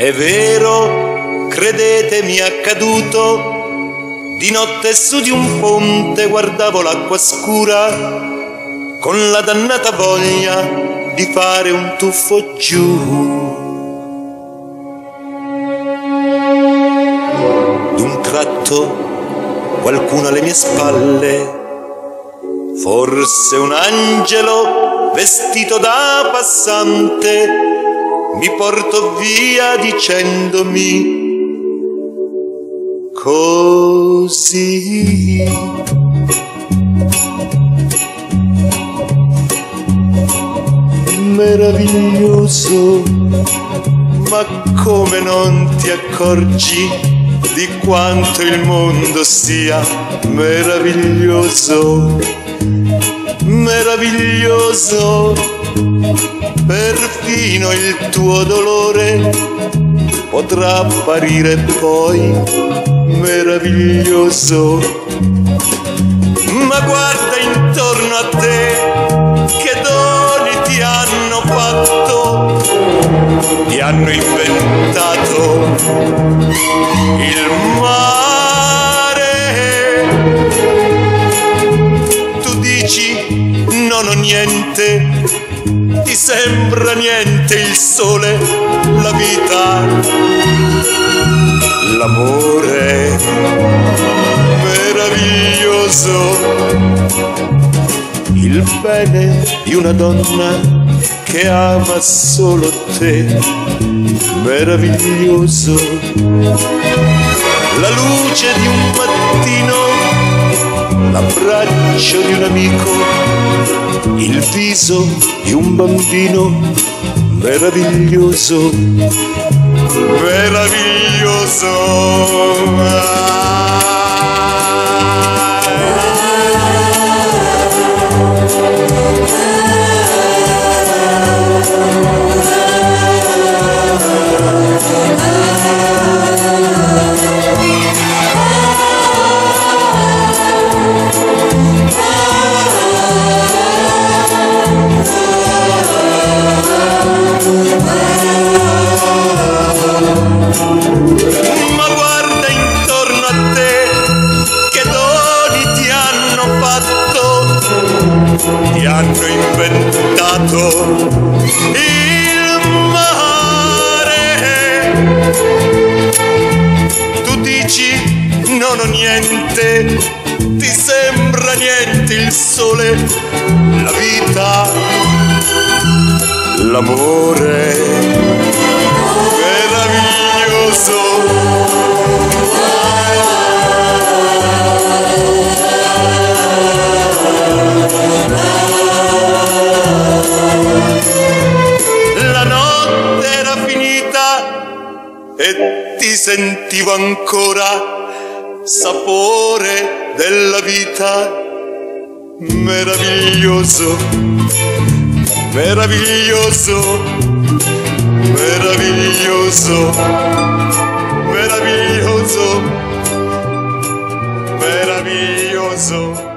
È vero, credetemi accaduto, di notte su di un ponte guardavo l'acqua scura con la dannata voglia di fare un tuffo giù. D'un tratto qualcuno alle mie spalle, forse un angelo vestito da passante, mi portò via dicendomi così. meraviglioso, ma come non ti accorgi di quanto il mondo sia meraviglioso, meraviglioso, perfino il tuo dolore potrà apparire poi meraviglioso. Ma guarda intorno a te hanno inventato il mare. Non ho niente, ti sembra niente il sole, la vita, l'amore meraviglioso il bene di una donna che ama solo te, meraviglioso. La luce di un mattino, l'abbraccio di un amico, il viso di un bambino, meraviglioso, meraviglioso. Ti hanno inventato il mare. Tu dici non ho niente, ti sembra niente il sole, la vita, l'amore e ti sentivo ancora sapore della vita meraviglioso, meraviglioso, meraviglioso, meraviglioso, meraviglioso.